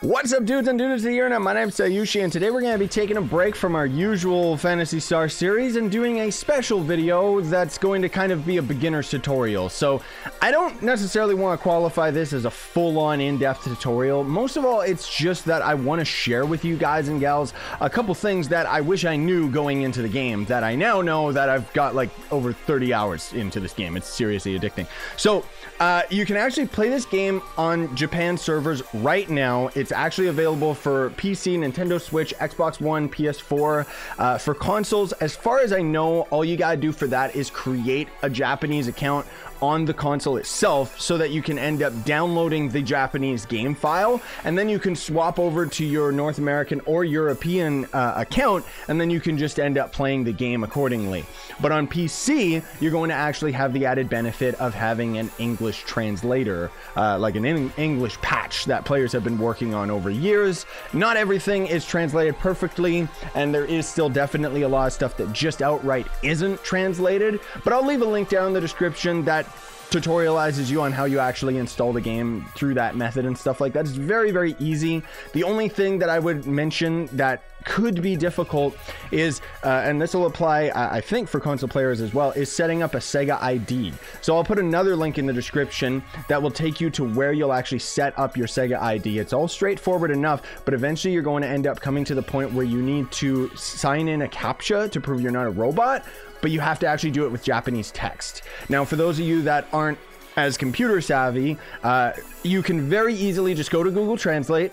What's up, dudes and dudes of the internet? My name's Scyushi, and today we're going to be taking a break from our usual Phantasy Star series and doing a special video that's going to kind of be a beginner's tutorial. So, I don't necessarily want to qualify this as a full-on in-depth tutorial. Most of all, it's just that I want to share with you guys and gals a couple things that I wish I knew going into the game that I now know that I've got like over 30 hours into this game. It's seriously addicting. So, uh, you can actually play this game on Japan servers right now. It's actually available for PC, Nintendo Switch, Xbox One, PS4. Uh, for consoles, as far as I know, all you gotta do for that is create a Japanese account on the console itself so that you can end up downloading the Japanese game file and then you can swap over to your North American or European uh, account and then you can just end up playing the game accordingly. But on PC, you're going to actually have the added benefit of having an English translator, uh, like an English patch that players have been working on over years. Not everything is translated perfectly, and there is still definitely a lot of stuff that just outright isn't translated. But I'll leave a link down in the description that tutorializes you on how you actually install the game through that method and stuff like that. It's very, very easy. The only thing that I would mention that could be difficult is, uh, and this will apply, I think, for console players as well, is setting up a Sega ID. So I'll put another link in the description that will take you to where you'll actually set up your Sega ID. It's all straightforward enough, but eventually you're going to end up coming to the point where you need to sign in a CAPTCHA to prove you're not a robot, but you have to actually do it with Japanese text. Now, for those of you that aren't as computer savvy, uh, you can very easily just go to Google Translate,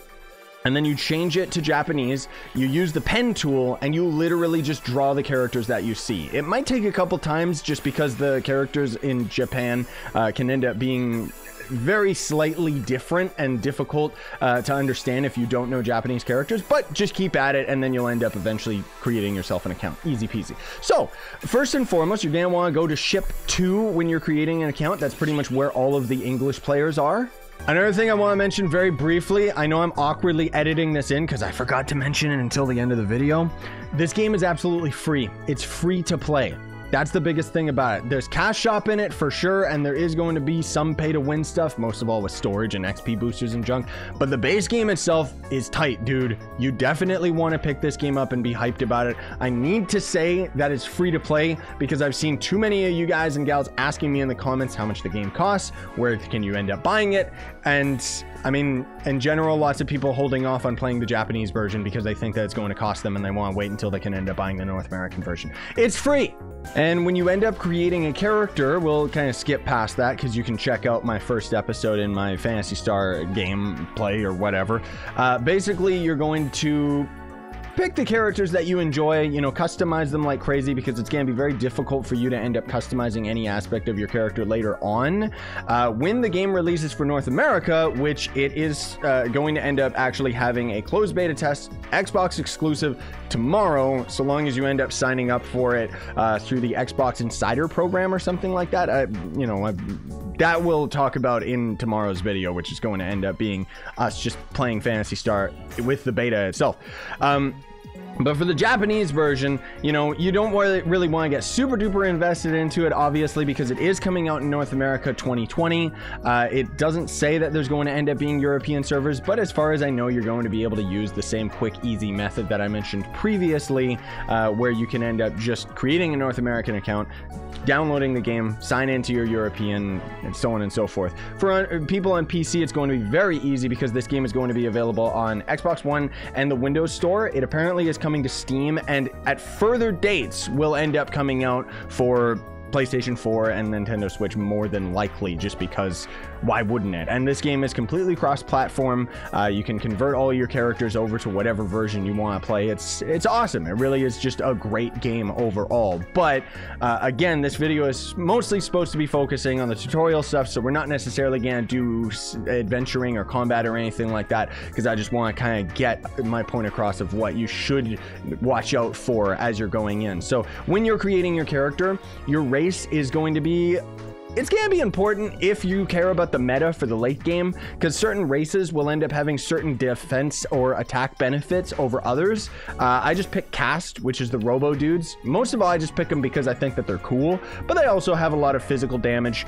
and then you change it to Japanese, you use the pen tool, and you literally just draw the characters that you see. It might take a couple times just because the characters in Japan uh, can end up being very slightly different and difficult uh, to understand if you don't know Japanese characters, but just keep at it and then you'll end up eventually creating yourself an account. Easy peasy. So, first and foremost, you're going to want to go to ship 2 when you're creating an account. That's pretty much where all of the English players are. Another thing I want to mention very briefly, I know I'm awkwardly editing this in because I forgot to mention it until the end of the video. This game is absolutely free. It's free to play. That's the biggest thing about it. There's cash shop in it for sure, and there is going to be some pay to win stuff, most of all with storage and XP boosters and junk. But the base game itself is tight, dude. You definitely want to pick this game up and be hyped about it. I need to say that it's free to play because I've seen too many of you guys and gals asking me in the comments how much the game costs, where can you end up buying it, and I mean, in general, lots of people holding off on playing the Japanese version because they think that it's going to cost them and they want to wait until they can end up buying the North American version. It's free! And when you end up creating a character, we'll kind of skip past that because you can check out my first episode in my Phantasy Star gameplay or whatever. Uh, basically, you're going to pick the characters that you enjoy, you know, customize them like crazy because it's going to be very difficult for you to end up customizing any aspect of your character later on. Uh, when the game releases for North America, which it is uh, going to end up actually having a closed beta test, Xbox exclusive tomorrow, so long as you end up signing up for it uh, through the Xbox Insider program or something like that. I, you know, I, that we'll talk about in tomorrow's video, which is going to end up being us just playing Phantasy Star with the beta itself. Um, but for the Japanese version, you know, you don't really want to get super duper invested into it, obviously, because it is coming out in North America 2020. Uh, it doesn't say that there's going to end up being European servers, but as far as I know, you're going to be able to use the same quick, easy method that I mentioned previously, uh, where you can end up just creating a North American account, downloading the game, sign into your European, and so on and so forth. For uh, people on PC, it's going to be very easy because this game is going to be available on Xbox One and the Windows Store. It apparently is coming to Steam, and at further dates will end up coming out for PlayStation 4 and Nintendo Switch more than likely, just because why wouldn't it? And this game is completely cross-platform. Uh, you can convert all your characters over to whatever version you want to play. It's it's awesome. It really is just a great game overall. But uh, again, this video is mostly supposed to be focusing on the tutorial stuff, so we're not necessarily going to do adventuring or combat or anything like that, because I just want to kind of get my point across of what you should watch out for as you're going in. So when you're creating your character, your race is going to be it's going to be important if you care about the meta for the late game, because certain races will end up having certain defense or attack benefits over others. Uh, I just pick Cast, which is the Robo dudes. Most of all, I just pick them because I think that they're cool, but they also have a lot of physical damage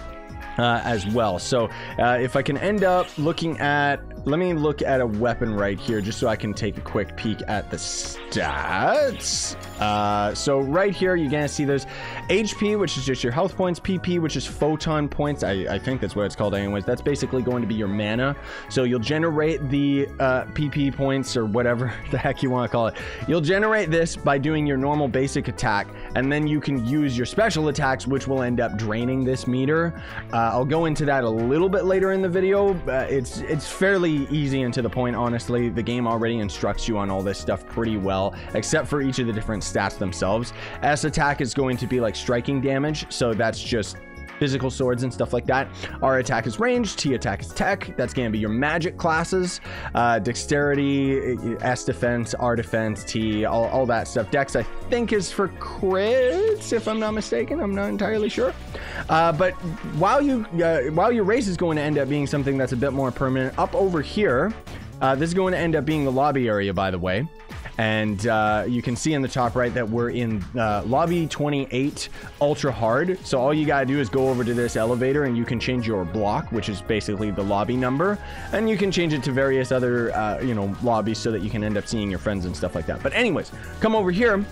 uh, as well. So uh, if I can end up looking at let me look at a weapon right here just so I can take a quick peek at the stats. Uh, so right here, you're gonna see there's HP, which is just your health points, PP, which is photon points. I, I think that's what it's called anyways. That's basically going to be your mana. So you'll generate the uh, PP points or whatever the heck you want to call it. You'll generate this by doing your normal basic attack, and then you can use your special attacks, which will end up draining this meter. Uh, I'll go into that a little bit later in the video. It's it's fairly easy and to the point, honestly. The game already instructs you on all this stuff pretty well, except for each of the different stats themselves. S attack is going to be like striking damage, so that's just physical swords and stuff like that. R attack is range, T attack is tech. That's going to be your magic classes. Uh, dexterity, S defense, R defense, T, all, all that stuff. Dex, I think, is for crits, if I'm not mistaken. I'm not entirely sure. Uh, but while you uh, while your race is going to end up being something that's a bit more permanent, up over here, uh, this is going to end up being the lobby area, by the way. And uh, you can see in the top right that we're in uh, lobby 28 ultra hard. So all you gotta do is go over to this elevator and you can change your block, which is basically the lobby number. And you can change it to various other, uh, you know, lobbies so that you can end up seeing your friends and stuff like that. But anyways, come over here.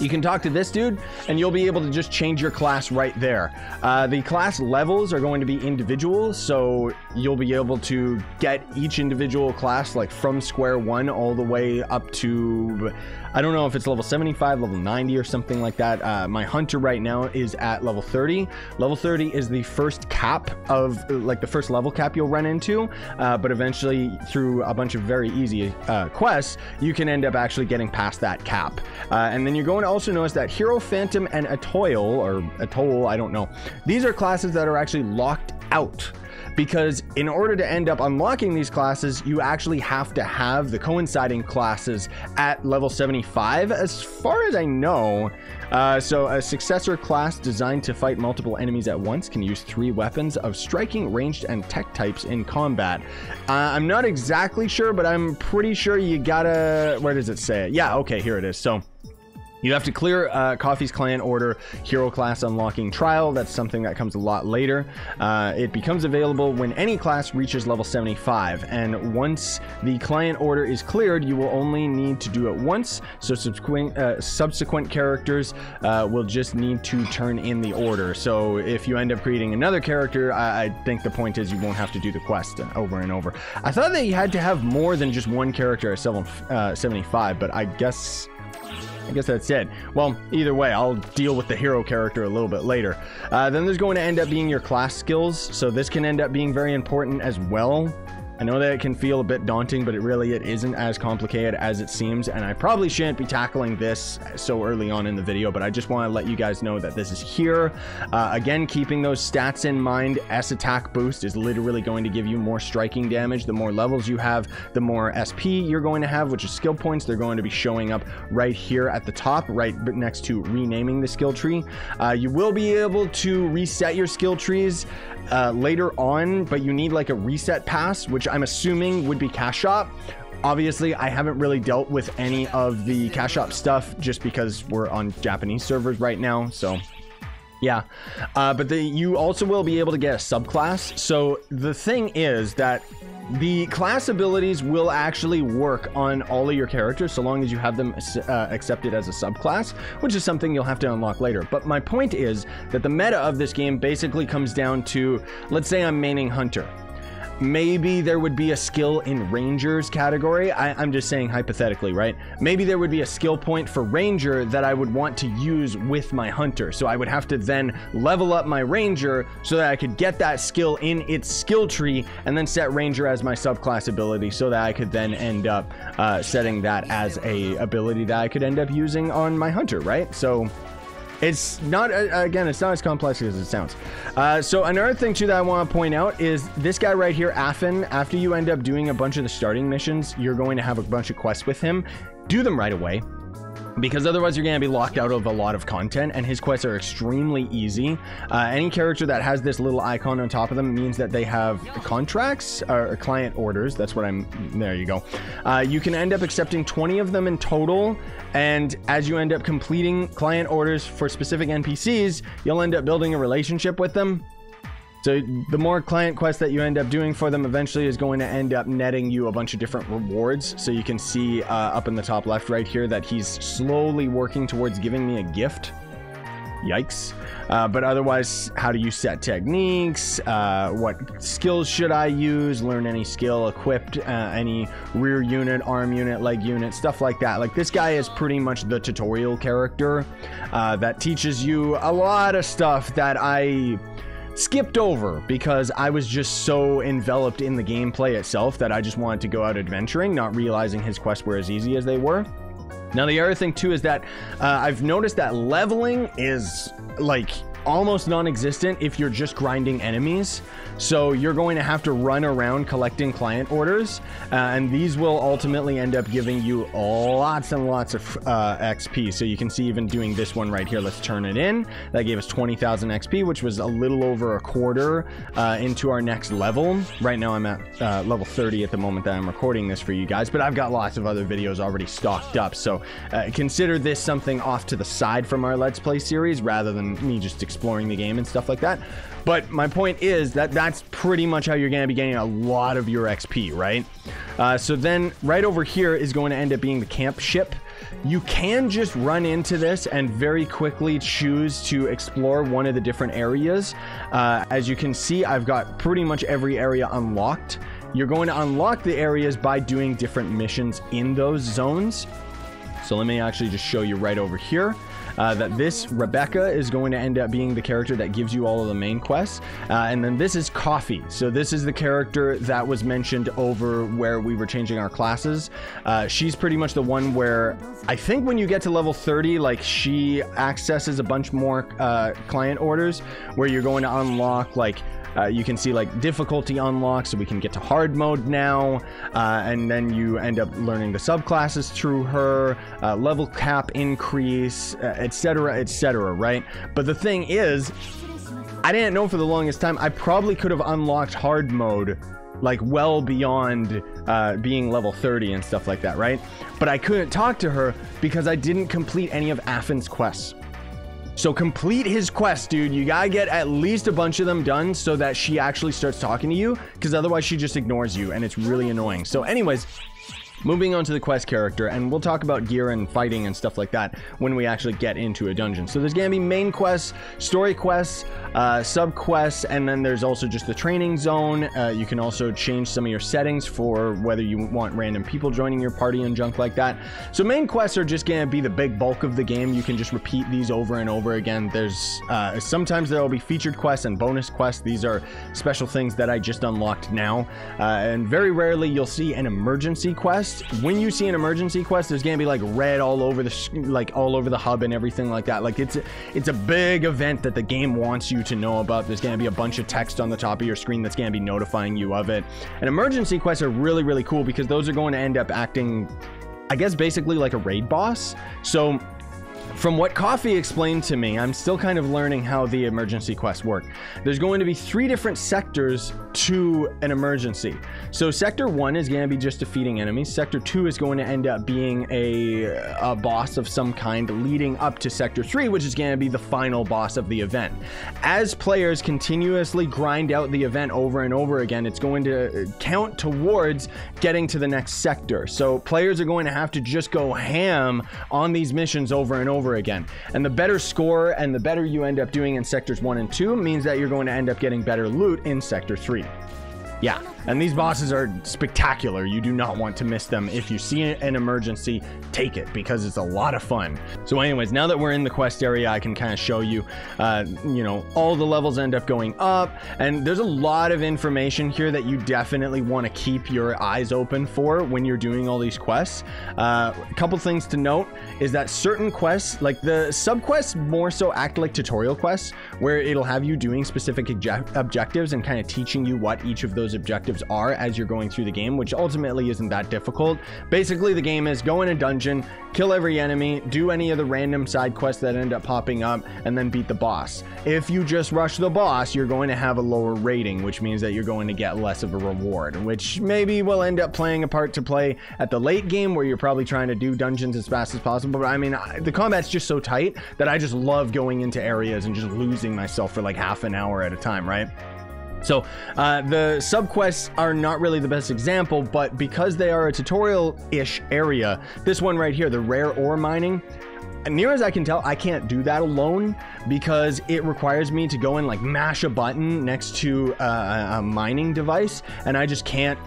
You can talk to this dude and you'll be able to just change your class right there. Uh, the class levels are going to be individual, so you'll be able to get each individual class like from square one all the way up to I don't know if it's level 75, level 90 or something like that. Uh, my hunter right now is at level 30. Level 30 is the first cap of like the first level cap you'll run into, uh, but eventually through a bunch of very easy uh, quests, you can end up actually getting past that cap. Uh, and then you're going to also notice that Hero Phantom and Atoil or Atoll, I don't know. These are classes that are actually locked out because in order to end up unlocking these classes, you actually have to have the coinciding classes at level 75, as far as I know. Uh, so a successor class designed to fight multiple enemies at once can use three weapons of striking, ranged, and tech types in combat. Uh, I'm not exactly sure, but I'm pretty sure you gotta... Where does it say it? Yeah, okay, here it is. So... You have to clear uh, Koffie's client order hero class unlocking trial. That's something that comes a lot later. Uh, it becomes available when any class reaches level 75. And once the client order is cleared, you will only need to do it once. So subsequent, uh, subsequent characters uh, will just need to turn in the order. So if you end up creating another character, I, I think the point is you won't have to do the quest over and over. I thought that you had to have more than just one character at 75, but I guess I guess that's it. Well, either way, I'll deal with the hero character a little bit later. Uh, then there's going to end up being your class skills, so this can end up being very important as well. I know that it can feel a bit daunting, but it really it isn't as complicated as it seems, and I probably shouldn't be tackling this so early on in the video, but I just want to let you guys know that this is here. Uh, again, keeping those stats in mind, S attack boost is literally going to give you more striking damage. The more levels you have, the more SP you're going to have, which is skill points. They're going to be showing up right here at the top, right next to renaming the skill tree. Uh, you will be able to reset your skill trees uh, later on, but you need like a reset pass, which I'm assuming would be cash shop. Obviously, I haven't really dealt with any of the cash shop stuff just because we're on Japanese servers right now. So yeah, uh, but the, you also will be able to get a subclass. So the thing is that the class abilities will actually work on all of your characters so long as you have them uh, accepted as a subclass, which is something you'll have to unlock later. But my point is that the meta of this game basically comes down to, let's say I'm maining Hunter maybe there would be a skill in Rangers category. I, am just saying hypothetically, right? Maybe there would be a skill point for Ranger that I would want to use with my Hunter. So I would have to then level up my Ranger so that I could get that skill in its skill tree and then set Ranger as my subclass ability so that I could then end up uh, setting that as a ability that I could end up using on my Hunter, right? So it's not, uh, again, it's not as complex as it sounds. Uh, so another thing too that I want to point out is this guy right here, Afin, after you end up doing a bunch of the starting missions, you're going to have a bunch of quests with him. Do them right away because otherwise you're going to be locked out of a lot of content and his quests are extremely easy. Uh, any character that has this little icon on top of them means that they have contracts or client orders that's what i'm there you go. Uh, you can end up accepting 20 of them in total and as you end up completing client orders for specific npcs you'll end up building a relationship with them So the more client quests that you end up doing for them eventually is going to end up netting you a bunch of different rewards. So you can see uh, up in the top left right here that he's slowly working towards giving me a gift. Yikes. Uh, but otherwise, how do you set techniques? Uh, what skills should I use? Learn any skill, equipped uh, any rear unit, arm unit, leg unit, stuff like that. Like this guy is pretty much the tutorial character uh, that teaches you a lot of stuff that I skipped over because I was just so enveloped in the gameplay itself that I just wanted to go out adventuring, not realizing his quests were as easy as they were. Now, the other thing too is that uh, I've noticed that leveling is like almost non-existent if you're just grinding enemies. So you're going to have to run around collecting client orders, uh, and these will ultimately end up giving you lots and lots of uh, XP. So you can see even doing this one right here, let's turn it in. That gave us 20,000 XP, which was a little over a quarter uh, into our next level. Right now I'm at uh, level 30 at the moment that I'm recording this for you guys, but I've got lots of other videos already stocked up. So uh, consider this something off to the side from our Let's Play series rather than me just exploring the game and stuff like that. But my point is that that's pretty much how you're going to be getting a lot of your XP, right? Uh, so then right over here is going to end up being the camp ship. You can just run into this and very quickly choose to explore one of the different areas. Uh, as you can see, I've got pretty much every area unlocked. You're going to unlock the areas by doing different missions in those zones. So let me actually just show you right over here uh, that this Rebecca is going to end up being the character that gives you all of the main quests. Uh, and then this is Koffie. So this is the character that was mentioned over where we were changing our classes. Uh, she's pretty much the one where I think when you get to level 30, like she accesses a bunch more uh, client orders where you're going to unlock like uh, you can see like difficulty unlock, so we can get to hard mode now, uh, and then you end up learning the subclasses through her, uh, level cap increase, etc., uh, etc. right? But the thing is, I didn't know for the longest time. I probably could have unlocked hard mode like well beyond uh, being level 30 and stuff like that, right? But I couldn't talk to her because I didn't complete any of Afin's quests. So complete his quest, dude. You gotta get at least a bunch of them done so that she actually starts talking to you, because otherwise she just ignores you, and it's really annoying. So anyways, Moving on to the quest character, and we'll talk about gear and fighting and stuff like that when we actually get into a dungeon. So there's going to be main quests, story quests, uh, sub quests, and then there's also just the training zone. Uh, you can also change some of your settings for whether you want random people joining your party and junk like that. So main quests are just going to be the big bulk of the game. You can just repeat these over and over again. There's uh, sometimes there will be featured quests and bonus quests. These are special things that I just unlocked now, uh, and very rarely you'll see an emergency quest when you see an emergency quest, there's gonna be like red all over the like all over the hub and everything like that. Like it's a, it's a big event that the game wants you to know about. There's gonna be a bunch of text on the top of your screen that's gonna be notifying you of it. And emergency quests are really really cool because those are going to end up acting I guess basically like a raid boss. So from what Koffie explained to me, I'm still kind of learning how the emergency quests work. There's going to be three different sectors to an emergency. So sector one is going to be just defeating enemies. Sector two is going to end up being a, a boss of some kind leading up to sector three, which is going to be the final boss of the event. As players continuously grind out the event over and over again, it's going to uh, count towards getting to the next sector. So players are going to have to just go ham on these missions over and over over again. And the better score and the better you end up doing in sectors one and two means that you're going to end up getting better loot in sector three. Yeah, and these bosses are spectacular. You do not want to miss them. If you see an emergency, take it because it's a lot of fun. So anyways, now that we're in the quest area, I can kind of show you, uh, you know, all the levels end up going up and there's a lot of information here that you definitely want to keep your eyes open for when you're doing all these quests. Uh, a couple things to note is that certain quests, like the sub quests more so act like tutorial quests where it'll have you doing specific objectives and kind of teaching you what each of those objectives objectives are as you're going through the game, which ultimately isn't that difficult. Basically, the game is go in a dungeon, kill every enemy, do any of the random side quests that end up popping up, and then beat the boss. If you just rush the boss, you're going to have a lower rating, which means that you're going to get less of a reward, which maybe will end up playing a part to play at the late game where you're probably trying to do dungeons as fast as possible. But I mean, the combat's just so tight that I just love going into areas and just losing myself for like half an hour at a time, right? So uh, the subquests are not really the best example, but because they are a tutorial-ish area, this one right here, the rare ore mining, near as I can tell, I can't do that alone because it requires me to go and like mash a button next to a, a mining device, and I just can't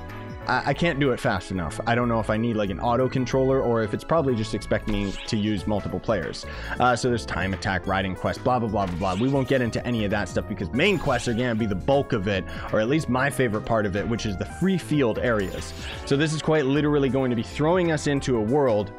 I, can't do it fast enough. I don't know if I need like an auto controller or if it's probably just expecting me to use multiple players. Uh, so there's time attack, riding quest, blah, blah, blah, blah, blah. We won't get into any of that stuff because main quests are going to be the bulk of it, or at least my favorite part of it, which is the free field areas. So this is quite literally going to be throwing us into a world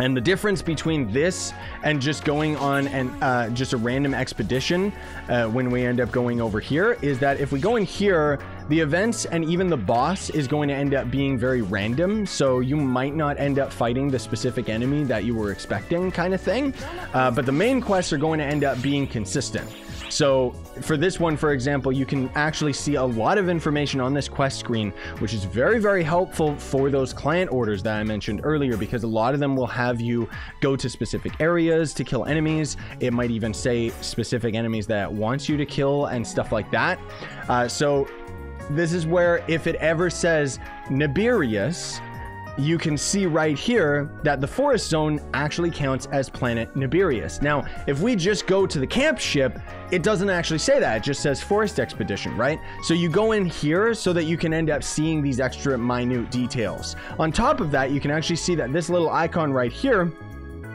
and the difference between this and just going on and uh, just a random expedition uh, when we end up going over here is that if we go in here, the events and even the boss is going to end up being very random. So you might not end up fighting the specific enemy that you were expecting kind of thing. Uh, but the main quests are going to end up being consistent. So for this one, for example, you can actually see a lot of information on this quest screen, which is very, very helpful for those client orders that I mentioned earlier, because a lot of them will have you go to specific areas to kill enemies. It might even say specific enemies that wants you to kill and stuff like that. Uh, so this is where if it ever says Naberius, you can see right here that the forest zone actually counts as planet Naberius. Now, if we just go to the camp ship, it doesn't actually say that. It just says forest expedition, right? So you go in here so that you can end up seeing these extra minute details. On top of that, you can actually see that this little icon right here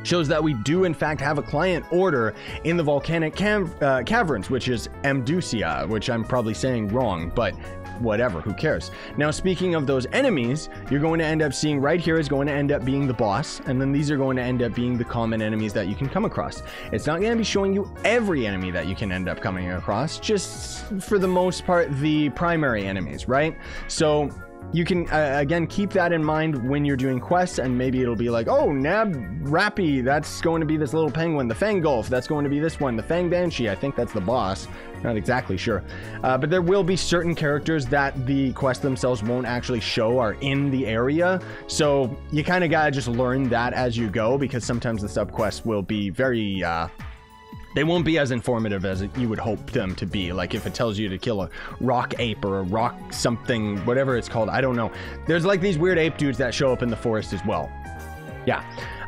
shows that we do in fact have a client order in the volcanic uh, caverns, which is Amduscia, which I'm probably saying wrong, but whatever, who cares? Now, speaking of those enemies, you're going to end up seeing right here is going to end up being the boss, and then these are going to end up being the common enemies that you can come across. It's not going to be showing you every enemy that you can end up coming across, just for the most part, the primary enemies, right? So you can uh, again keep that in mind when you're doing quests and maybe it'll be like oh nab rappy that's going to be this little penguin the Fangulf that's going to be this one the fang banshee i think that's the boss not exactly sure. Uh, but there will be certain characters that the quests themselves won't actually show are in the area. So you kind of got to just learn that as you go because sometimes the subquests will be very. Uh, they won't be as informative as you would hope them to be. Like if it tells you to kill a rock ape or a rock something, whatever it's called, I don't know. There's like these weird ape dudes that show up in the forest as well. Yeah.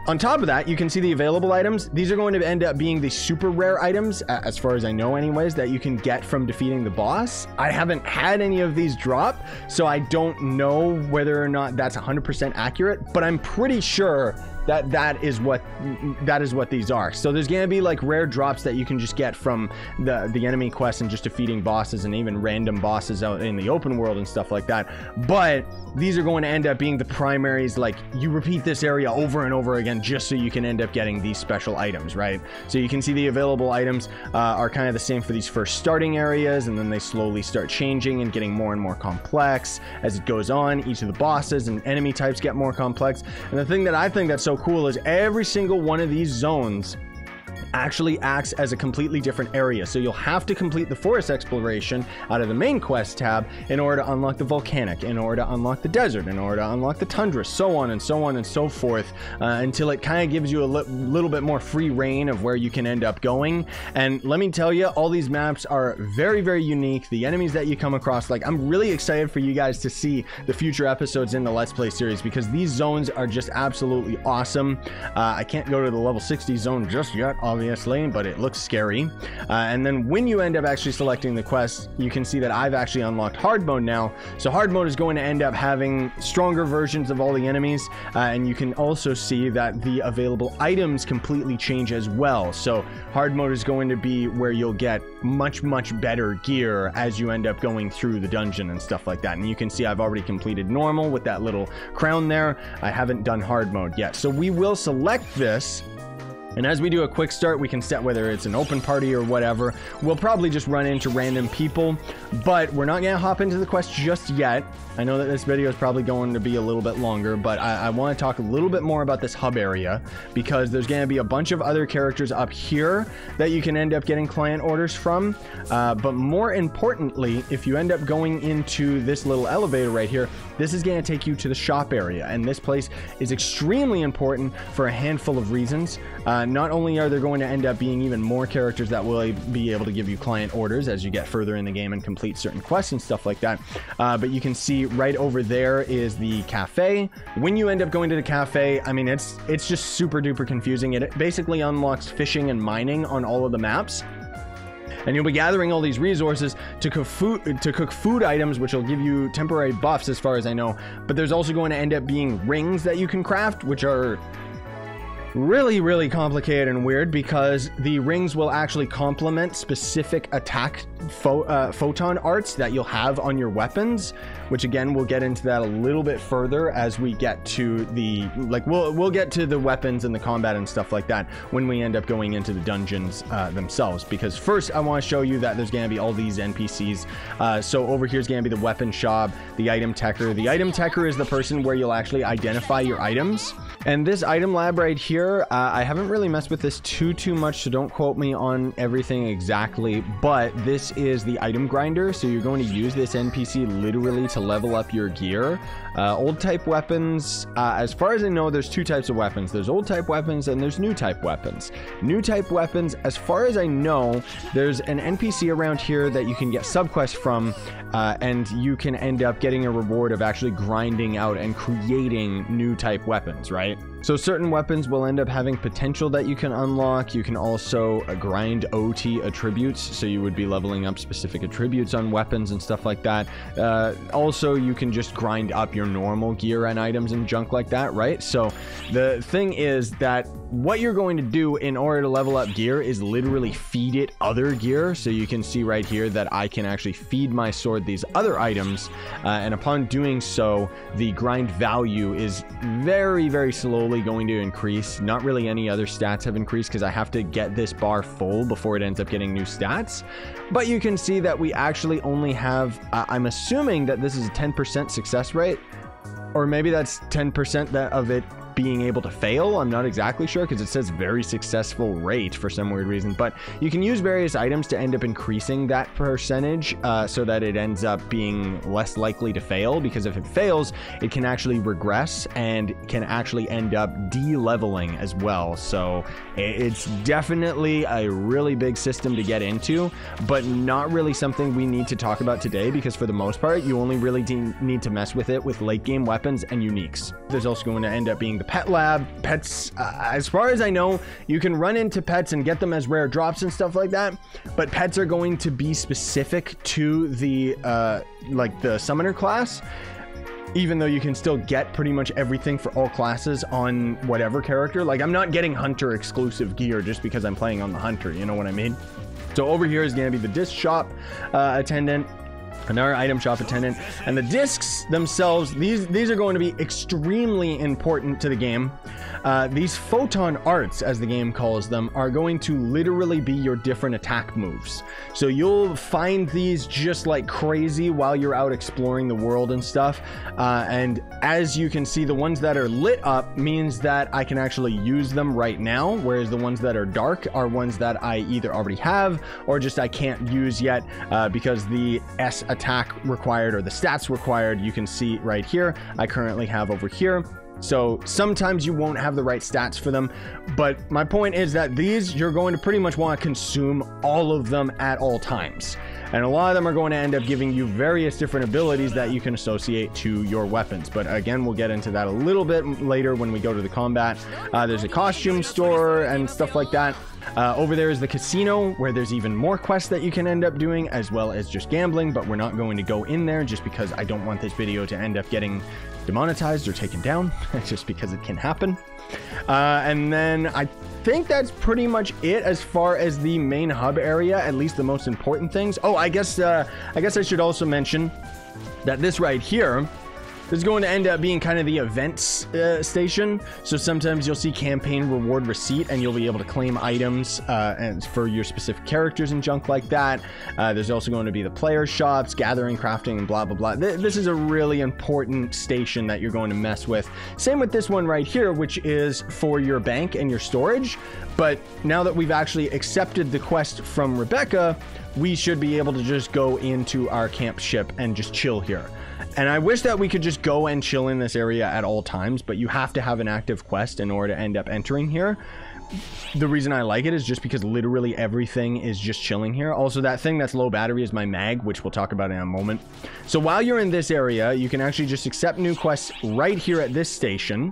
On top of that, you can see the available items. These are going to end up being the super rare items, as far as I know anyways, that you can get from defeating the boss. I haven't had any of these drop, so I don't know whether or not that's 100% accurate, but I'm pretty sure that that is what that is what these are. So there's gonna be like rare drops that you can just get from the the enemy quests and just defeating bosses and even random bosses out in the open world and stuff like that. But these are going to end up being the primaries. Like you repeat this area over and over again just so you can end up getting these special items, right? So you can see the available items uh, are kind of the same for these first starting areas, and then they slowly start changing and getting more and more complex as it goes on. Each of the bosses and enemy types get more complex. And the thing that I think that's so cool is every single one of these zones actually acts as a completely different area. So you'll have to complete the forest exploration out of the main quest tab in order to unlock the volcanic, in order to unlock the desert, in order to unlock the tundra, so on and so on and so forth, uh, until it kind of gives you a li little bit more free reign of where you can end up going. And let me tell you, all these maps are very, very unique. The enemies that you come across, like I'm really excited for you guys to see the future episodes in the Let's Play series because these zones are just absolutely awesome. Uh, I can't go to the level 60 zone just yet, obviously obviously, but it looks scary. Uh, and then when you end up actually selecting the quest, you can see that I've actually unlocked hard mode now. So hard mode is going to end up having stronger versions of all the enemies, uh, and you can also see that the available items completely change as well. So hard mode is going to be where you'll get much, much better gear as you end up going through the dungeon and stuff like that. And you can see I've already completed normal with that little crown there. I haven't done hard mode yet. So we will select this and as we do a quick start, we can set whether it's an open party or whatever. We'll probably just run into random people, but we're not to hop into the quest just yet. I know that this video is probably going to be a little bit longer, but I, I want to talk a little bit more about this hub area because there's to be a bunch of other characters up here that you can end up getting client orders from. Uh, but more importantly, if you end up going into this little elevator right here, this is to take you to the shop area. And this place is extremely important for a handful of reasons. Uh, not only are there going to end up being even more characters that will be able to give you client orders as you get further in the game and complete certain quests and stuff like that, uh, but you can see right over there is the cafe. When you end up going to the cafe, I mean, it's it's just super duper confusing. It basically unlocks fishing and mining on all of the maps and you'll be gathering all these resources to cook food to cook food items which will give you temporary buffs as far as I know but there's also going to end up being rings that you can craft which are really, really complicated and weird because the rings will actually complement specific attack uh, photon arts that you'll have on your weapons, which again, we'll get into that a little bit further as we get to the, like, we'll, we'll get to the weapons and the combat and stuff like that when we end up going into the dungeons uh, themselves. Because first, I want to show you that there's going to be all these NPCs. Uh, so over here is going to be the weapon shop, the item techer. The item techer is the person where you'll actually identify your items. And this item lab right here, uh, I haven't really messed with this too, too much, so don't quote me on everything exactly, but this is the item grinder, so you're going to use this NPC literally to level up your gear. Uh, old type weapons, uh, as far as I know, there's two types of weapons. There's old type weapons and there's new type weapons. New type weapons, as far as I know, there's an NPC around here that you can get subquests from, uh, and you can end up getting a reward of actually grinding out and creating new type weapons, right? So certain weapons will end up having potential that you can unlock. You can also uh, grind OT attributes, so you would be leveling up specific attributes on weapons and stuff like that. Uh, also, you can just grind up your normal gear and items and junk like that, right? So the thing is that what you're going to do in order to level up gear is literally feed it other gear. So you can see right here that I can actually feed my sword these other items. Uh, and upon doing so, the grind value is very, very slowly going to increase. Not really any other stats have increased because I have to get this bar full before it ends up getting new stats. But you can see that we actually only have, uh, I'm assuming that this is a 10% success rate or maybe that's 10% that of it being able to fail. I'm not exactly sure because it says very successful rate for some weird reason, but you can use various items to end up increasing that percentage uh, so that it ends up being less likely to fail because if it fails, it can actually regress and can actually end up de-leveling as well. So it's definitely a really big system to get into, but not really something we need to talk about today because for the most part, you only really need to mess with it with late game weapons and uniques. There's also going to end up being the pet lab. Pets, uh, as far as I know, you can run into pets and get them as rare drops and stuff like that. But pets are going to be specific to the uh, like the summoner class. Even though you can still get pretty much everything for all classes on whatever character. Like I'm not getting hunter exclusive gear just because I'm playing on the hunter. You know what I mean? So over here is going to be the disc shop uh, attendant another item shop attendant and the discs themselves these these are going to be extremely important to the game. Uh, these photon arts as the game calls them are going to literally be your different attack moves. So you'll find these just like crazy while you're out exploring the world and stuff. Uh, and as you can see the ones that are lit up means that I can actually use them right now whereas the ones that are dark are ones that I either already have or just I can't use yet uh, because the S attack required or the stats required, you can see right here. I currently have over here. So sometimes you won't have the right stats for them, but my point is that these you're going to pretty much want to consume all of them at all times. And a lot of them are going to end up giving you various different abilities that you can associate to your weapons. But again, we'll get into that a little bit later when we go to the combat. Uh, there's a costume store and stuff like that. Uh, over there is the casino, where there's even more quests that you can end up doing, as well as just gambling, but we're not going to go in there just because I don't want this video to end up getting demonetized or taken down, just because it can happen. Uh, and then I think that's pretty much it as far as the main hub area, at least the most important things. Oh, I guess, uh, I guess I should also mention that this right here this is going to end up being kind of the events uh, station. So sometimes you'll see campaign reward receipt and you'll be able to claim items uh, and for your specific characters and junk like that. Uh, there's also going to be the player shops, gathering, crafting, and blah, blah, blah. Th this is a really important station that you're going to mess with. Same with this one right here, which is for your bank and your storage. But now that we've actually accepted the quest from Rebecca, we should be able to just go into our camp ship and just chill here. And I wish that we could just go and chill in this area at all times, but you have to have an active quest in order to end up entering here. The reason I like it is just because literally everything is just chilling here. Also, that thing that's low battery is my mag, which we'll talk about in a moment. So while you're in this area, you can actually just accept new quests right here at this station.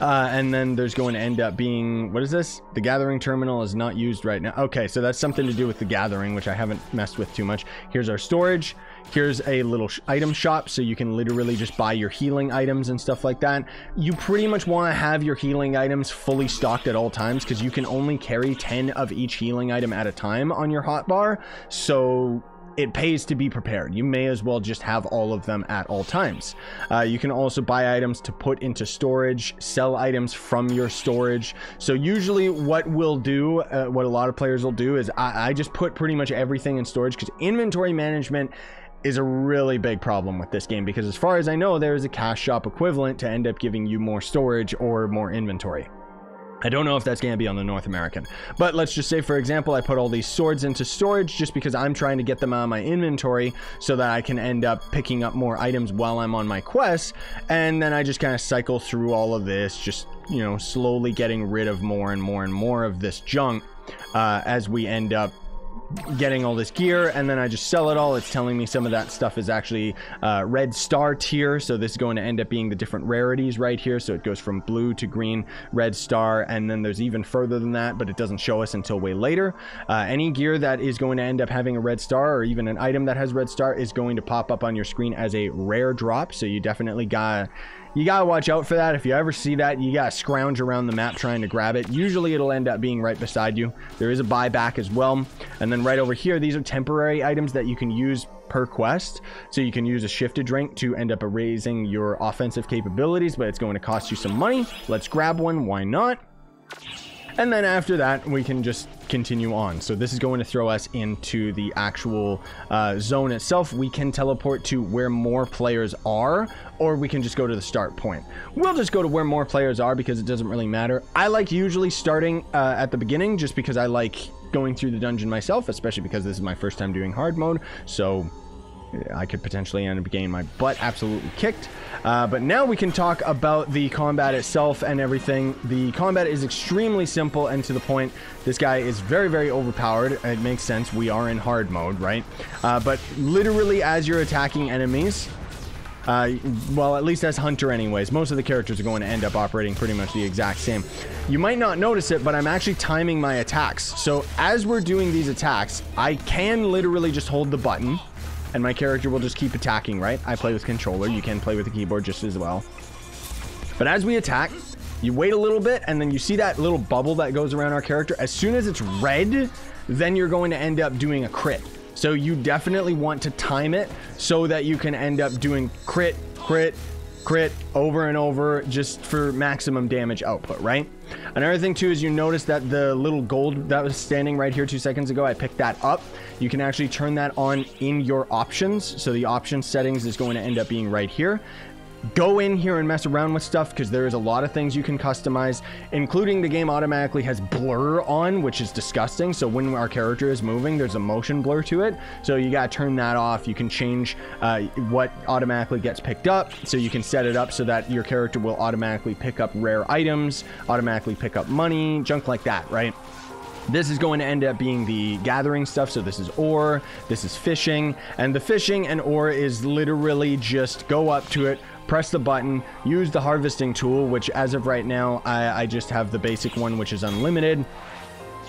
Uh, and then there's going to end up being, what is this? The gathering terminal is not used right now. Okay, so that's something to do with the gathering, which I haven't messed with too much. Here's our storage. Here's a little sh item shop, so you can literally just buy your healing items and stuff like that. You pretty much want to have your healing items fully stocked at all times, because you can only carry 10 of each healing item at a time on your hotbar. So it pays to be prepared. You may as well just have all of them at all times. Uh, you can also buy items to put into storage, sell items from your storage. So usually what we'll do, uh, what a lot of players will do is I, I just put pretty much everything in storage because inventory management is a really big problem with this game because as far as I know, there is a cash shop equivalent to end up giving you more storage or more inventory. I don't know if that's going to be on the North American, but let's just say, for example, I put all these swords into storage just because I'm trying to get them out of my inventory so that I can end up picking up more items while I'm on my quest. And then I just kind of cycle through all of this, just, you know, slowly getting rid of more and more and more of this junk uh, as we end up getting all this gear and then I just sell it all. It's telling me some of that stuff is actually uh, red star tier. So this is going to end up being the different rarities right here. So it goes from blue to green, red star, and then there's even further than that, but it doesn't show us until way later. Uh, any gear that is going to end up having a red star or even an item that has red star is going to pop up on your screen as a rare drop. So you definitely got you gotta watch out for that. If you ever see that, you gotta scrounge around the map trying to grab it. Usually it'll end up being right beside you. There is a buyback as well. And then right over here, these are temporary items that you can use per quest. So you can use a Shifta Drink to end up raising your offensive capabilities, but it's going to cost you some money. Let's grab one. Why not? And then after that, we can just continue on. So this is going to throw us into the actual uh, zone itself. We can teleport to where more players are, or we can just go to the start point. We'll just go to where more players are because it doesn't really matter. I like usually starting uh, at the beginning just because I like going through the dungeon myself, especially because this is my first time doing hard mode. So I could potentially end up getting my butt absolutely kicked. Uh, but now we can talk about the combat itself and everything. The combat is extremely simple and to the point. This guy is very, very overpowered. It makes sense. We are in hard mode, right? Uh, but literally as you're attacking enemies, uh, well, at least as Hunter anyways. Most of the characters are going to end up operating pretty much the exact same. You might not notice it, but I'm actually timing my attacks. So as we're doing these attacks, I can literally just hold the button and my character will just keep attacking, right? I play with controller. You can play with the keyboard just as well. But as we attack, you wait a little bit, and then you see that little bubble that goes around our character. As soon as it's red, then you're going to end up doing a crit. So you definitely want to time it so that you can end up doing crit, crit, crit over and over just for maximum damage output, right? Another thing too is you notice that the little gold that was standing right here two seconds ago, I picked that up. You can actually turn that on in your options. So the option settings is going to end up being right here go in here and mess around with stuff because there is a lot of things you can customize, including the game automatically has blur on, which is disgusting. So when our character is moving, there's a motion blur to it. So you got to turn that off. You can change uh, what automatically gets picked up. So you can set it up so that your character will automatically pick up rare items, automatically pick up money, junk like that, right? This is going to end up being the gathering stuff. So this is ore, this is fishing, and the fishing and ore is literally just go up to it, press the button, use the harvesting tool, which as of right now, I, I just have the basic one, which is unlimited.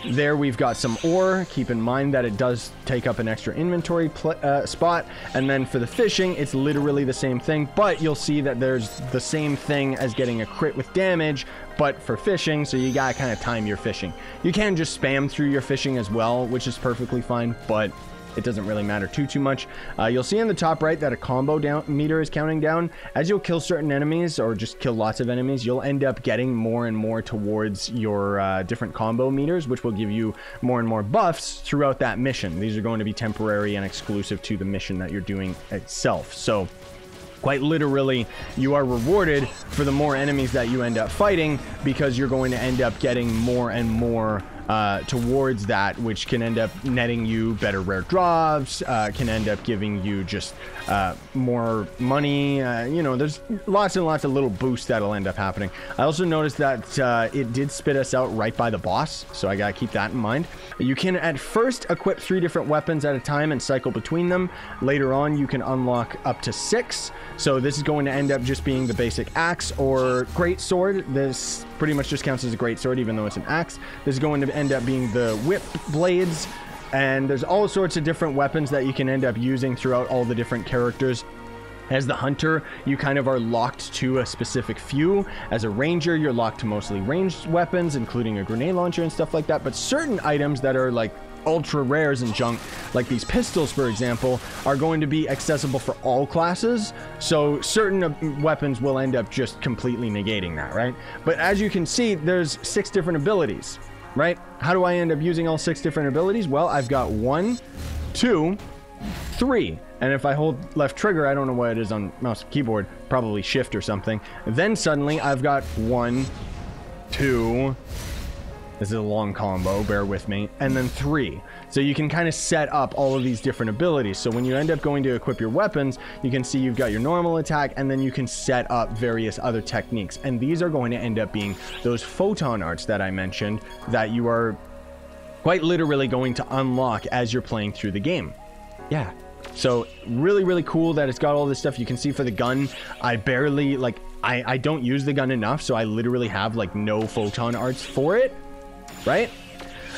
There we've got some ore. Keep in mind that it does take up an extra inventory uh, spot. And then for the fishing, it's literally the same thing, but you'll see that there's the same thing as getting a crit with damage, but for fishing, so you gotta kind of time your fishing. You can just spam through your fishing as well, which is perfectly fine, but it doesn't really matter too, too much. Uh, you'll see in the top right that a combo down meter is counting down. As you'll kill certain enemies or just kill lots of enemies, you'll end up getting more and more towards your uh, different combo meters, which will give you more and more buffs throughout that mission. These are going to be temporary and exclusive to the mission that you're doing itself. So Quite literally, you are rewarded for the more enemies that you end up fighting because you're going to end up getting more and more uh, towards that, which can end up netting you better rare drops, uh, can end up giving you just uh, more money. Uh, you know, there's lots and lots of little boosts that'll end up happening. I also noticed that uh, it did spit us out right by the boss, so I gotta keep that in mind. You can at first equip three different weapons at a time and cycle between them. Later on, you can unlock up to six. So this is going to end up just being the basic axe or great sword. This pretty much just counts as a great sword, even though it's an axe. This is going to end up being the whip blades. And there's all sorts of different weapons that you can end up using throughout all the different characters. As the hunter, you kind of are locked to a specific few. As a ranger, you're locked to mostly ranged weapons, including a grenade launcher and stuff like that. But certain items that are like ultra rares and junk, like these pistols, for example, are going to be accessible for all classes. So certain uh, weapons will end up just completely negating that, right? But as you can see, there's six different abilities, right? How do I end up using all six different abilities? Well, I've got one, two, three. And if I hold left trigger, I don't know what it is on mouse keyboard, probably shift or something. Then suddenly I've got one, two, this is a long combo, bear with me. And then three. So you can kind of set up all of these different abilities. So when you end up going to equip your weapons, you can see you've got your normal attack, and then you can set up various other techniques. And these are going to end up being those photon arts that I mentioned that you are quite literally going to unlock as you're playing through the game. Yeah. So really, really cool that it's got all this stuff. You can see for the gun, I barely like I, I don't use the gun enough, so I literally have like no photon arts for it right?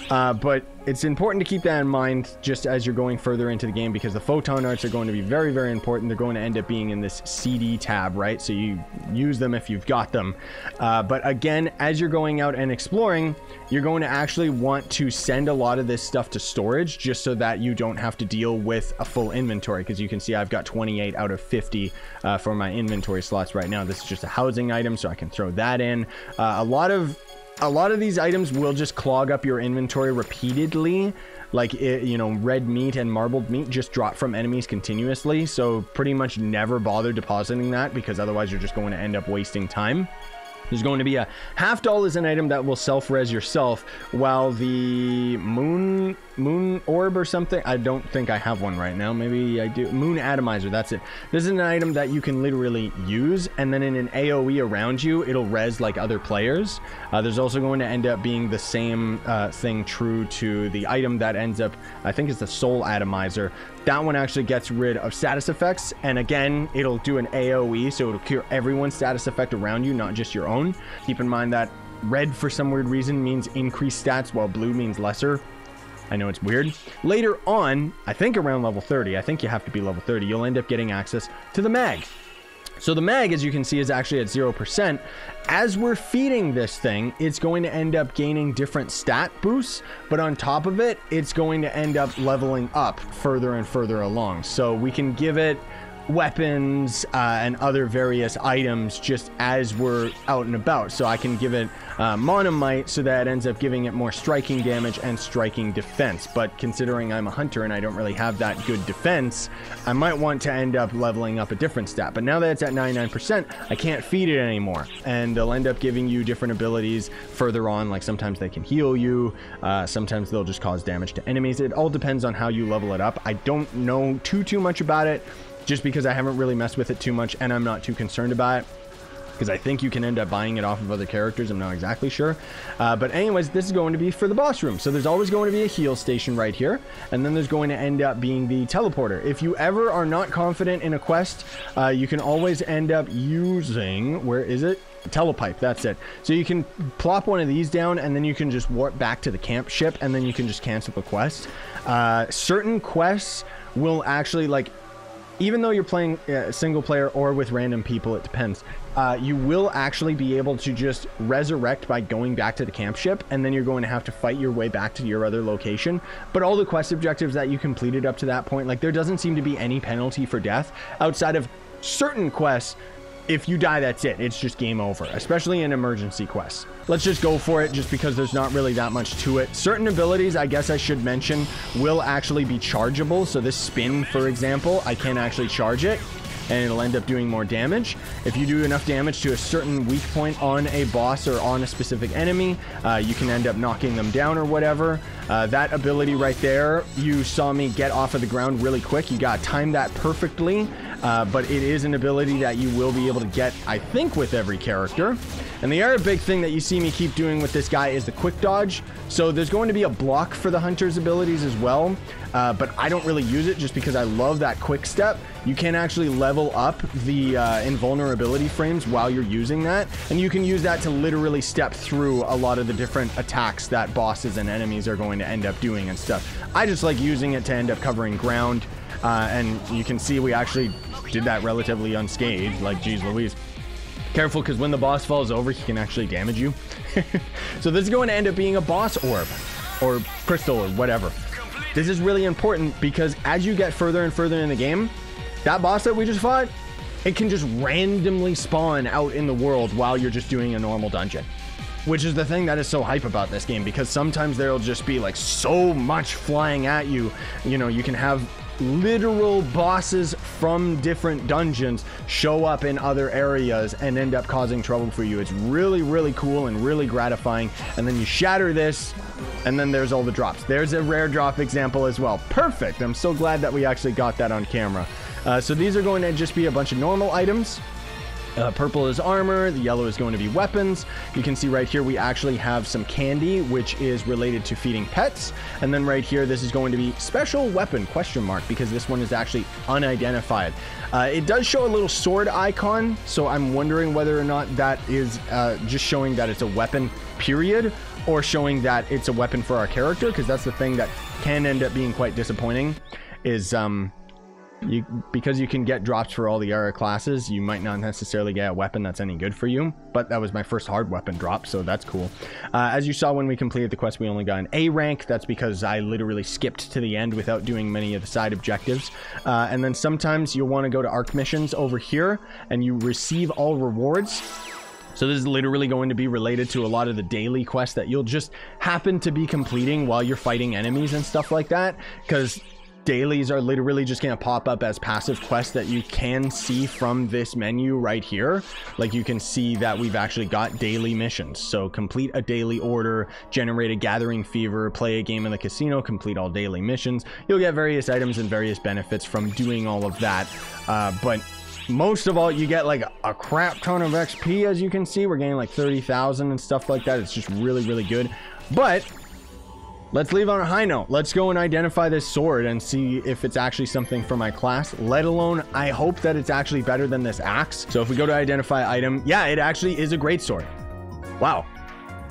Uh, but it's important to keep that in mind just as you're going further into the game because the photon arts are going to be very, very important. They're going to end up being in this CD tab, right? So you use them if you've got them. Uh, but again, as you're going out and exploring, you're going to actually want to send a lot of this stuff to storage just so that you don't have to deal with a full inventory because you can see I've got 28 out of 50 uh, for my inventory slots right now. This is just a housing item, so I can throw that in. Uh, a lot of a lot of these items will just clog up your inventory repeatedly. Like, it, you know, red meat and marbled meat just drop from enemies continuously. So pretty much never bother depositing that because otherwise you're just going to end up wasting time. There's going to be a half doll is an item that will self-res yourself, while the moon moon orb or something, I don't think I have one right now. Maybe I do. Moon atomizer, that's it. This is an item that you can literally use, and then in an AoE around you, it'll res like other players. Uh, there's also going to end up being the same uh, thing true to the item that ends up, I think it's the sol atomizer. That one actually gets rid of status effects, and again, it'll do an AoE, so it'll cure everyone's status effect around you, not just your own. Keep in mind that red for some weird reason means increased stats, while blue means lesser. I know it's weird. Later on, I think around level 30, I think you have to be level 30, you'll end up getting access to the mag. So the mag, as you can see, is actually at 0%. As we're feeding this thing, it's going to end up gaining different stat boosts, but on top of it, it's going to end up leveling up further and further along. So we can give it weapons uh, and other various items just as we're out and about. So I can give it uh, Monomate so that ends up giving it more striking damage and striking defense. But considering I'm a hunter and I don't really have that good defense, I might want to end up leveling up a different stat. But now that it's at 99%, I can't feed it anymore. And they'll end up giving you different abilities further on. Like sometimes they can heal you, uh, sometimes they'll just cause damage to enemies. It all depends on how you level it up. I don't know too, too much about it just because I haven't really messed with it too much and I'm not too concerned about it because I think you can end up buying it off of other characters. I'm not exactly sure. Uh, but anyways, this is going to be for the boss room. So there's always going to be a heal station right here. And then there's going to end up being the teleporter. If you ever are not confident in a quest, uh, you can always end up using, where is it? telepipe that's it so you can plop one of these down and then you can just warp back to the camp ship and then you can just cancel the quest uh, certain quests will actually like even though you're playing uh, single player or with random people, it depends. Uh, you will actually be able to just resurrect by going back to the camp ship, and then you're going to have to fight your way back to your other location. But all the quest objectives that you completed up to that point, like there doesn't seem to be any penalty for death outside of certain quests if you die, that's it. It's just game over, especially in emergency quests. Let's just go for it just because there's not really that much to it. Certain abilities, I guess I should mention, will actually be chargeable. So this spin, for example, I can actually charge it. and it'll end up doing more damage. If you do enough damage to a certain weak point on a boss or on a specific enemy, uh, you can end up knocking them down or whatever. Uh, that ability right there, you saw me get off of the ground really quick. You got to time that perfectly, uh, but it is an ability that you will be able to get, I think, with every character. And the other big thing that you see me keep doing with this guy is the quick dodge. So there's going to be a block for the hunter's abilities as well, uh, but I don't really use it just because I love that quick step. You can actually level up the uh, invulnerability frames while you're using that, and you can use that to literally step through a lot of the different attacks that bosses and enemies are going to end up doing and stuff. I just like using it to end up covering ground, uh, and you can see we actually did that relatively unscathed, like geez Louise. Careful, because when the boss falls over, he can actually damage you. so this is going to end up being a boss orb, or crystal, or whatever. This is really important because as you get further and further in the game, that boss that we just fought, it can just randomly spawn out in the world while you're just doing a normal dungeon. Which is the thing that is so hype about this game because sometimes there'll just be like so much flying at you. You know, you can have literal bosses from different dungeons show up in other areas and end up causing trouble for you. It's really, really cool and really gratifying. And then you shatter this, and then there's all the drops. There's a rare drop example as well. Perfect. I'm so glad that we actually got that on camera. Uh, so these are going to just be a bunch of normal items. Uh, purple is armor, the yellow is going to be weapons. You can see right here we actually have some candy, which is related to feeding pets. And then right here, this is going to be special weapon, question mark, because this one is actually unidentified. Uh, it does show a little sword icon, so I'm wondering whether or not that is uh, just showing that it's a weapon, period, or showing that it's a weapon for our character, because that's the thing that can end up being quite disappointing, is... um you because you can get drops for all the era classes you might not necessarily get a weapon that's any good for you but that was my first hard weapon drop so that's cool. Uh, as you saw when we completed the quest we only got an a rank. That's because i literally skipped to the end without doing many of the side objectives. Uh, and then sometimes you'll want to go to arc missions over here and you receive all rewards. So this is literally going to be related to a lot of the daily quests that you'll just happen to be completing while you're fighting enemies and stuff like that because dailies are literally just going to pop up as passive quests that you can see from this menu right here. Like you can see that we've actually got daily missions. So complete a daily order, generate a gathering fever, play a game in the casino, complete all daily missions. You'll get various items and various benefits from doing all of that. Uh, but most of all, you get like a crap ton of XP, as you can see. We're getting like 30,000 and stuff like that. It's just really, really good. But Let's leave on a high note. Let's go and identify this sword and see if it's actually something for my class, let alone I hope that it's actually better than this axe. So if we go to identify item, yeah, it actually is a great sword. Wow.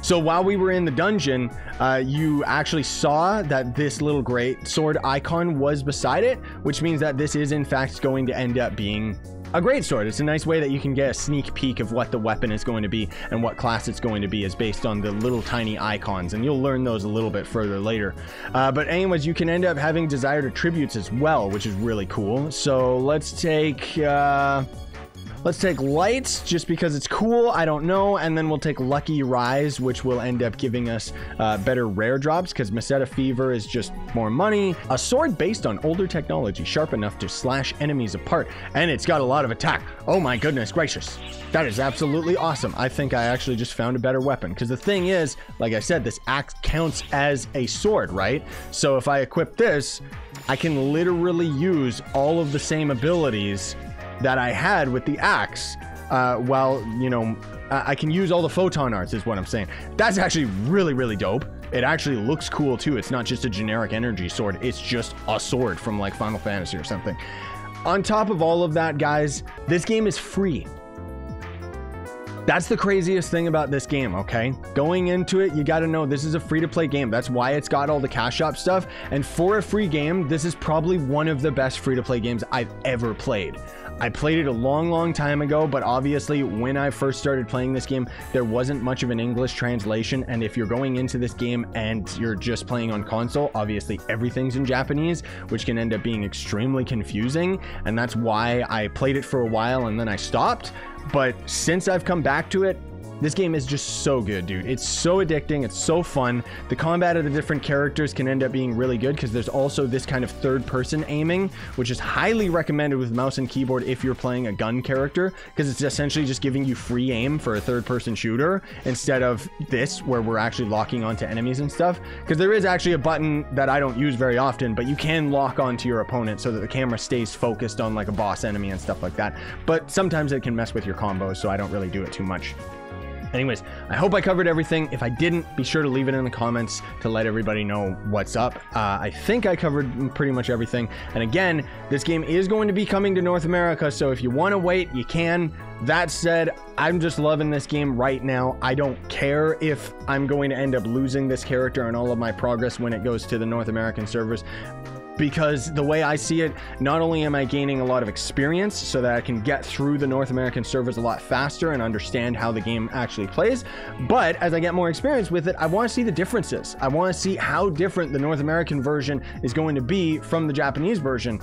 So while we were in the dungeon, uh, you actually saw that this little great sword icon was beside it, which means that this is in fact going to end up being a great sword. It's a nice way that you can get a sneak peek of what the weapon is going to be and what class it's going to be is based on the little tiny icons, and you'll learn those a little bit further later. Uh, but anyways, you can end up having desired attributes as well, which is really cool. So let's take... Uh, Let's take lights just because it's cool. I don't know. And then we'll take lucky rise, which will end up giving us uh, better rare drops because Meseta Fever is just more money. A sword based on older technology, sharp enough to slash enemies apart. And it's got a lot of attack. Oh my goodness gracious. That is absolutely awesome. I think I actually just found a better weapon because the thing is, like I said, this axe counts as a sword, right? So if I equip this, I can literally use all of the same abilities that I had with the axe. Uh, well, you know, I can use all the photon arts, is what I'm saying. That's actually really, really dope. It actually looks cool too. It's not just a generic energy sword, it's just a sword from like Final Fantasy or something. On top of all of that, guys, this game is free. That's the craziest thing about this game, okay? Going into it, you gotta know this is a free to play game. That's why it's got all the cash shop stuff. And for a free game, this is probably one of the best free to play games I've ever played. I played it a long, long time ago, but obviously when I first started playing this game, there wasn't much of an English translation. And if you're going into this game and you're just playing on console, obviously everything's in Japanese, which can end up being extremely confusing. And that's why I played it for a while and then I stopped. But since I've come back to it, This game is just so good, dude. It's so addicting. It's so fun. The combat of the different characters can end up being really good because there's also this kind of third person aiming, which is highly recommended with mouse and keyboard if you're playing a gun character because it's essentially just giving you free aim for a third person shooter instead of this where we're actually locking onto enemies and stuff. Because there is actually a button that I don't use very often, but you can lock onto your opponent so that the camera stays focused on like a boss enemy and stuff like that. But sometimes it can mess with your combos, so I don't really do it too much. Anyways, I hope I covered everything. If I didn't, be sure to leave it in the comments to let everybody know what's up. Uh, I think I covered pretty much everything. And again, this game is going to be coming to North America, so if you want to wait, you can. That said, I'm just loving this game right now. I don't care if I'm going to end up losing this character and all of my progress when it goes to the North American servers because the way I see it, not only am I gaining a lot of experience so that I can get through the North American servers a lot faster and understand how the game actually plays, but as I get more experience with it, I want to see the differences. I want to see how different the North American version is going to be from the Japanese version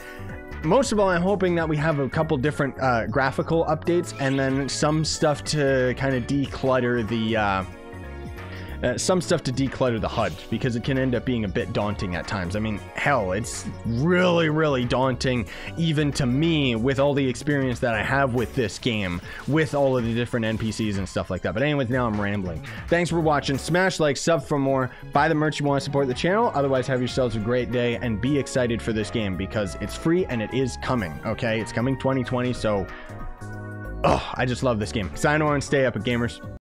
most of all, I'm hoping that we have a couple different uh, graphical updates and then some stuff to kind of declutter the uh, uh, some stuff to declutter the HUD because it can end up being a bit daunting at times. I mean, hell, it's really, really daunting even to me with all the experience that I have with this game, with all of the different NPCs and stuff like that. But anyways, now I'm rambling. Thanks for watching. Smash like, sub for more, buy the merch you want to support the channel. Otherwise, have yourselves a great day and be excited for this game because it's free and it is coming, okay? It's coming 2020, so... Oh, I just love this game. Sign on and stay up, at gamers.